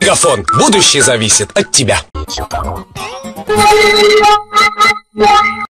Мегафон. Будущее зависит от тебя.